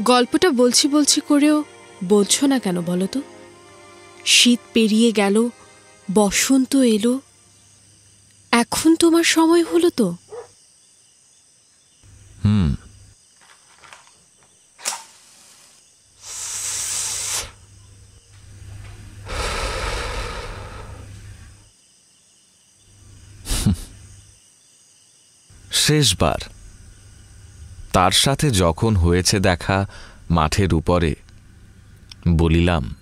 গল্পটা বলছি বলছি করেও বলছো না কেন বলো তো? শীত পেরিয়ে গেল, বসন্ত এলো, এখন তোমার সময় হলো তো? হুম। শেষবার। তার সাথে যখন হয়েছে দেখা মাঠের উপরে, বলিলাম,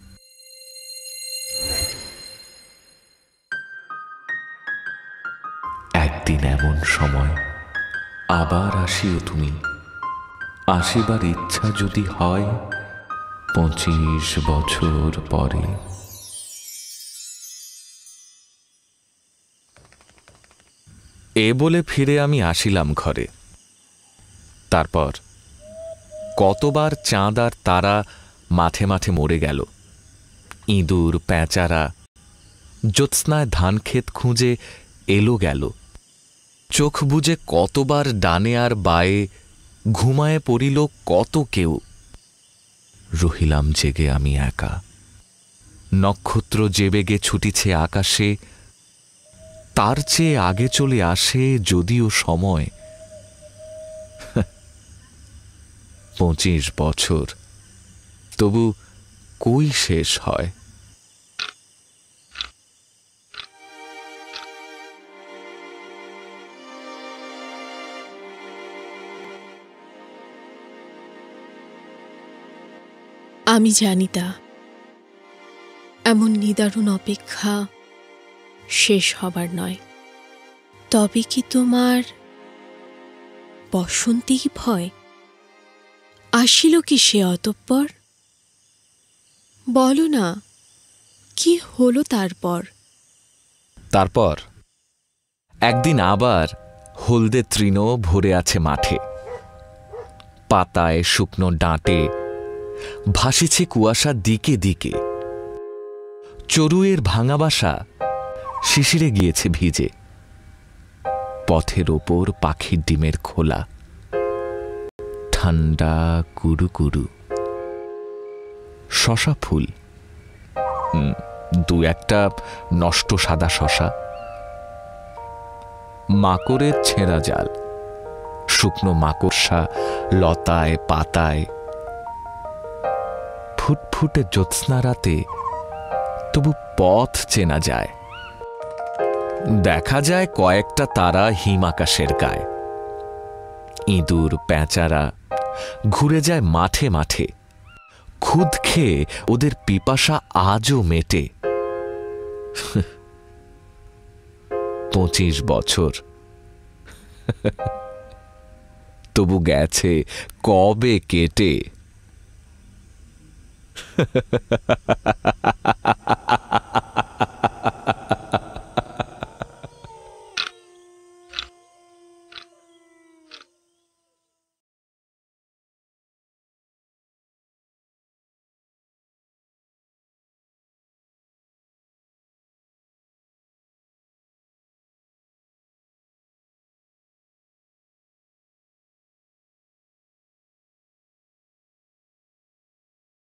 একদিন এমন সময় আবার আসিও তুমি। আসিবার ইচ্ছা যদি হয়, পঁচিশ বছর পরে। এ বলে ফিরে আমি আসিলাম ঘরে। তারপর কতবার চাঁদ আর তারা মাঠে মাঠে মরে গেল। ইঁদুর প্যাঁচারা জ্যোৎস্নায় ধান ক্ষেত খুঁজে এলো গেল। চোখ বুজে কতবার ডানে আর বায়ে ঘুমায়ে পড়িল কত কেউ। রহিলাম জেগে আমি একা। নক্ষত্র যে বেগে ছুটিছে আকাশে, তার চেয়ে আগে চলে আসে যদিও সময়। পঁচিশ বছর। তবু কই শেষ হয়? আমি জানি তা। এমন নিদারুণ অপেক্ষা শেষ হবার নয়। তবে কি তোমার বসন্তেই ভয়? আসিল কি সে অতঃপর? বলো না, কি হলো তারপর? তারপর একদিন আবার হলদে তৃণ ভরে আছে মাঠে। পাতায় শুকনো ডাঁটে ভাসিছে কুয়াশা দিকে দিকে। চড়ুয়ের ভাঙা বাসা শিশিরে গিয়েছে ভিজে। পথের ওপর পাখির ডিমের খোলা। ঠান্ডা কুরু কুরু। শশা ফুল। দু একটা নষ্ট সাদা শশা। মাকড়ের ছেঁড়া জাল। শুকনো মাকড়সা লতায়, পাতায়। ফুটফুটে জ্যোৎস্না রাতে তবু পথ চেনা যায়। দেখা যায় কয়েকটা তারা হিম আকাশের গায়ে। ইঁদুর প্যাঁচারা ঘুরে যায় মাঠে মাঠে। খুদ খেয়ে ওদের পিপাসা আজও মেটে। পঁচিশ বছর। তবু গেছে কবে কেটে?